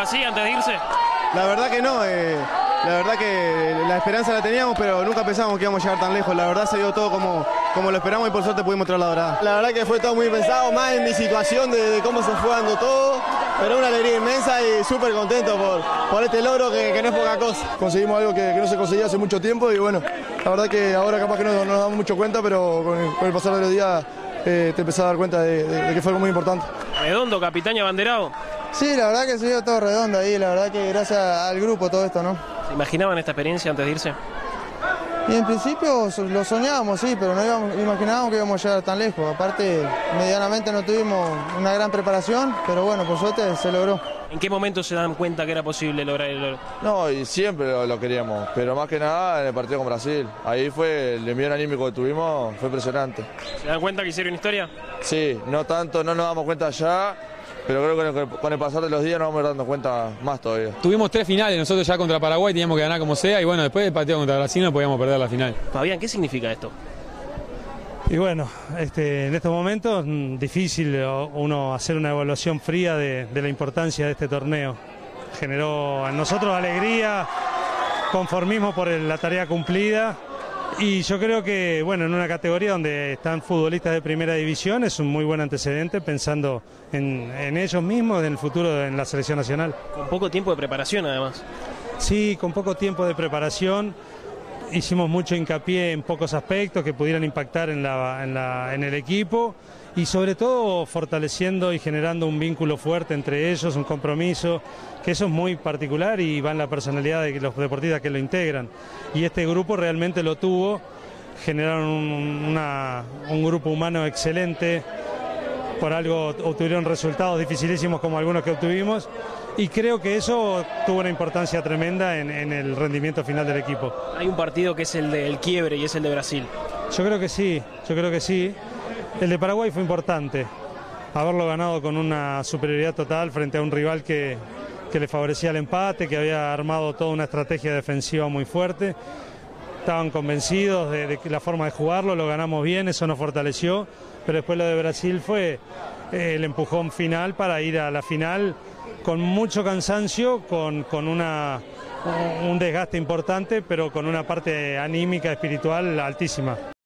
así antes de irse? La verdad que no, eh, la verdad que la esperanza la teníamos, pero nunca pensamos que íbamos a llegar tan lejos. La verdad se dio todo como, como lo esperamos y por suerte pudimos traer la dorada. La verdad que fue todo muy pensado, más en mi situación de, de cómo se fue dando todo, pero una alegría inmensa y súper contento por, por este logro que, que, no es poca cosa. Conseguimos algo que, que, no se conseguía hace mucho tiempo y bueno, la verdad que ahora capaz que no, no nos damos mucho cuenta, pero con el, con el pasar de los días eh, te empezás a dar cuenta de, de, de que fue algo muy importante. Redondo, capitán y abanderado. Sí, la verdad que se dio todo redondo ahí, la verdad que gracias al grupo todo esto, ¿no? ¿Se imaginaban esta experiencia antes de irse? Y en principio lo soñábamos, sí, pero no íbamos, imaginábamos que íbamos a llegar tan lejos. Aparte, medianamente no tuvimos una gran preparación, pero bueno, por suerte se logró. ¿En qué momento se dan cuenta que era posible lograr el logro? No, y siempre lo, lo, queríamos, pero más que nada en el partido con Brasil. Ahí fue el envío anímico que tuvimos, fue impresionante. ¿Se dan cuenta que hicieron historia? Sí, no tanto, no nos damos cuenta ya, pero creo que con el, pasar de los días nos vamos dando cuenta más todavía. Tuvimos tres finales, nosotros ya contra Paraguay teníamos que ganar como sea y bueno, después del partido contra Brasil no podíamos perder la final. Fabián, ¿qué significa esto? Y bueno, este, en estos momentos mm, difícil uno hacer una evaluación fría de, de la importancia de este torneo. Generó a nosotros alegría, conformismo por el, la tarea cumplida y yo creo que, bueno, en una categoría donde están futbolistas de primera división es un muy buen antecedente pensando en, en, ellos mismos, en el futuro en la selección nacional. Con poco tiempo de preparación además. Sí, con poco tiempo de preparación. Hicimos mucho hincapié en pocos aspectos que pudieran impactar en, la, en, la, en el equipo y sobre todo fortaleciendo y generando un vínculo fuerte entre ellos, un compromiso, que eso es muy particular y va en la personalidad de los deportistas que lo integran. Y este grupo realmente lo tuvo, generaron un, una, un grupo humano excelente, por algo obtuvieron resultados dificilísimos como algunos que obtuvimos y creo que eso tuvo una importancia tremenda en, en, el rendimiento final del equipo. Hay un partido que es el del quiebre y es el de Brasil. Yo creo que sí, yo creo que sí. El de Paraguay fue importante, haberlo ganado con una superioridad total frente a un rival que, que le favorecía el empate, que había armado toda una estrategia defensiva muy fuerte. Estaban convencidos de, de la forma de jugarlo, lo ganamos bien, eso nos fortaleció, pero después lo de Brasil fue eh, el empujón final para ir a la final con mucho cansancio, con, con una, un desgaste importante, pero con una parte anímica, espiritual altísima.